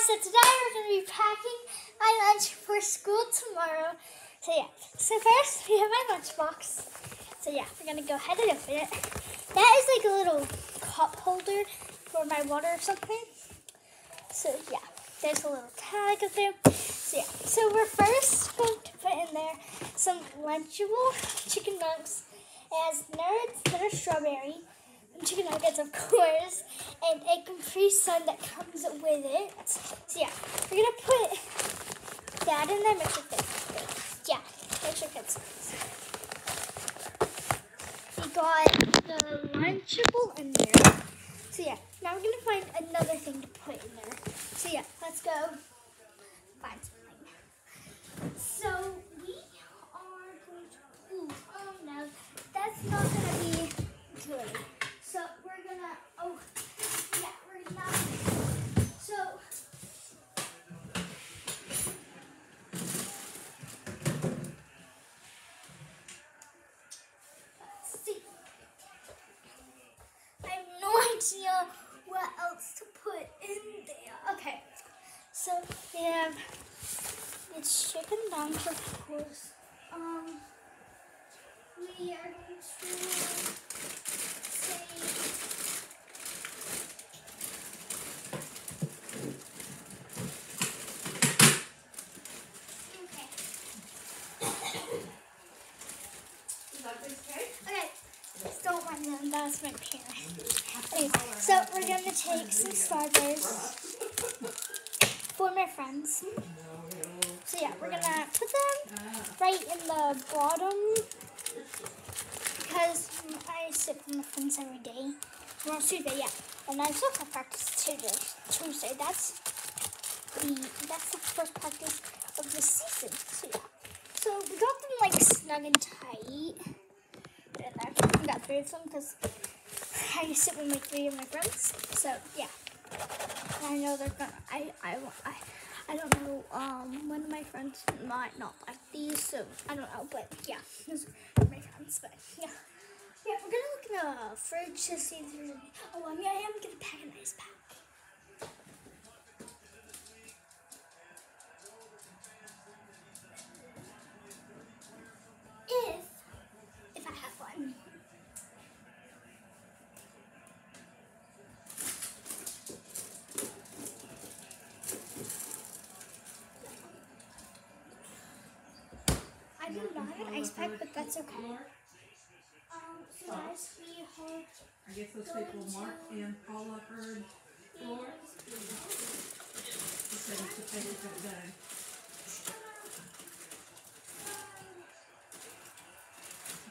guys, so today we're going to be packing my lunch for school tomorrow. So yeah, so first we have my lunchbox. So yeah, we're going to go ahead and open it. That is like a little cup holder for my water or something. So yeah, there's a little tag up there. So yeah, so we're first going to put in there some Lunchable chicken nuggets. It has nerds that are strawberry and chicken nuggets, of course, and egg Capri Sun that comes with it. So yeah, we're gonna put that in there. Make sure it fits. Yeah, make sure it fits. We got the Lunchable in there. So yeah, now we're gonna find another thing to put in there. So yeah, let's go find something. So we are going to. Ooh, oh no, that's not gonna be good. So we have it's chicken dongs, of course. Um, we are going to say? That's my parents. Okay, so we're gonna take some strawberries for my friends. So yeah, we're gonna put them right in the bottom because I sit with my friends every day. We're Well, Tuesday, yeah, and I still have practice Tuesday. Tuesday, that's the that's the first practice of the season. So yeah, so we got them like snug and tight. I got three of them because I sit with my three of my friends. So yeah, I know they're gonna. I I I. I don't know, um, one of my friends might not like these, so I don't know, but yeah, those are my friends, but yeah. Yeah, we're gonna look in the fridge to see if there's any, oh, I mean, I am gonna pack a nice pack. I do not have an ice pack, but that's okay. Um, so guys, we have. I guess those people, Mark and Paula, heard floor. He said it's the paper for the day.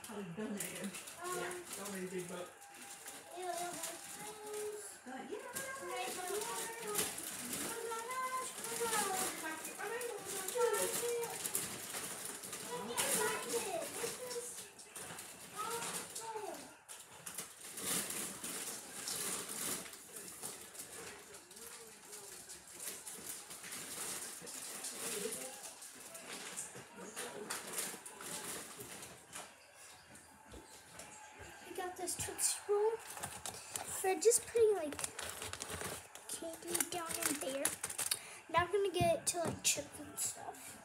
Probably donated. Um, yeah, donated big book. Uh, yeah. this Tootsie Roll for just putting like candy down in there. Now I'm gonna get to like chips and stuff.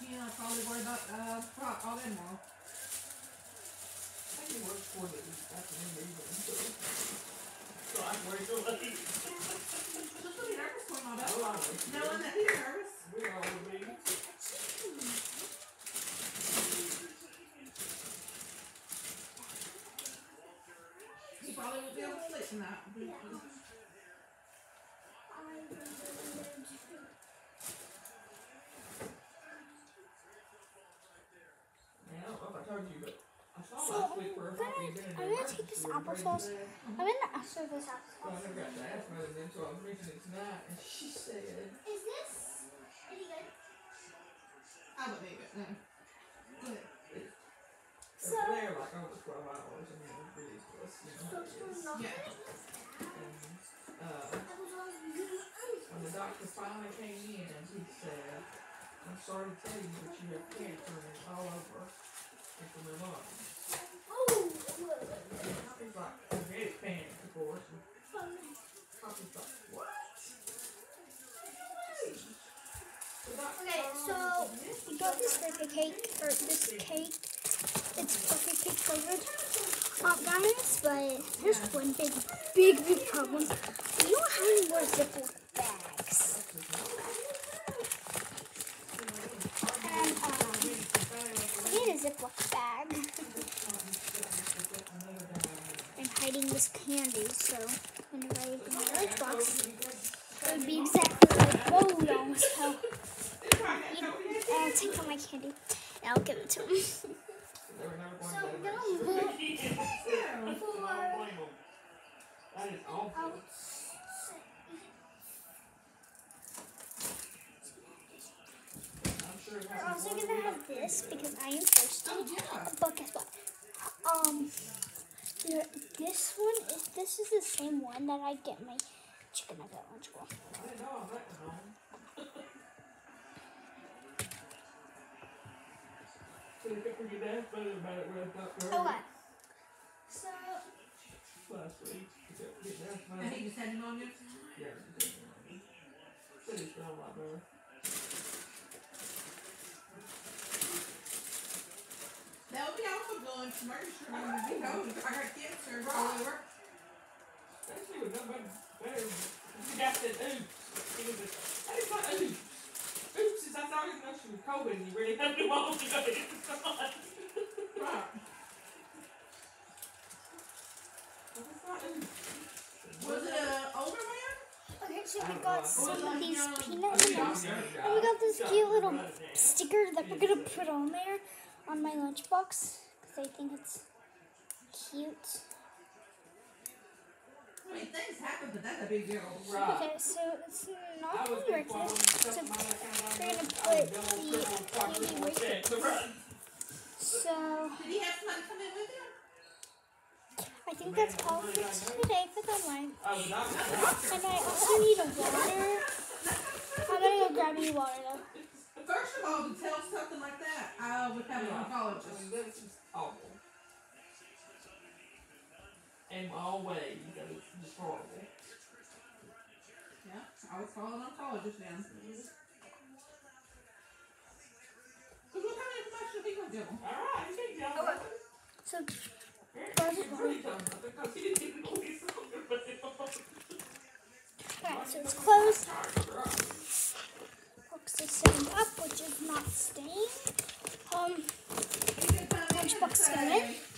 Yeah, I'll probably worry about uh, all in more. I can work for the afternoon even. So I can wait till late. Knowing that he's nervous. We all. He probably won't be able to sleep tonight. I don't know if I told you, but gonna, I'm gonna take this applesauce. I'm gonna ask her this applesauce. And Is this any good? I believe it. No. So, they're like over 12 hours, I mean, it's ridiculous, you know. So Yeah. And, uh, when the doctor finally came in, he said, I'm sorry to tell you, but you have cancer and it's all over. Okay, so we got this like a cake, or this cake. It's bucket cake covered hot diamonds, but there's one big, big, big problem. We don't have any more Ziploc bags. And, um, I need a Ziploc bag. Hiding this candy, so whenever I open my lunchbox, it would be exactly like, whoa, it almost fell. I'll take out my candy and I'll give it to him. so is awful. I'm We're also gonna have this because I am thirsty. Oh, yeah. But guess what? Um, there- this one is this is the same one that I get my chicken nugget at lunch bowl. I didn't know that was on. So they could forget that better about it when I thought we were Okay. So last week. They kept forgetting that, man. And he just had pneumonia? Yeah, it's just annoying. Said it's been a lot better. That would be awful going to murder sure when we go. I got cancer all over. Actually, it was not bad. better. The guy said, oops. He was like, that is not oh, oops. Oops, since I thought you know she was COVID and you really had to walk to go to Right. That's not. Oh. Was it an older man? okay, so we got some of these peanut mean, And we got this cute little sticker that we're gonna put on there on my lunchbox because I think it's cute. I mean, things happen, but that's a big deal. Right. Okay, so it's not was gonna work thinking, well, yet. when So you took we're gonna put the triple, candy quadruple right check the run. So Did he have somebody come in with him? I think that's all for today for the line. I was not. And I also need a water. I'm gonna go grab me water though. First of all, to tell something like that, I would have an I oncologist. Mean, that's just awful. In all ways, that is just horrible. Yeah, I would call an oncologist then. Because what kind of information did he gonna give him? Alright, you can tell. Okay. So Apparently, you're pretty dumb, because he didn't even know he's talking about it. alright, so it's closed. Right. Box is sitting up, which is not staying. Um, He could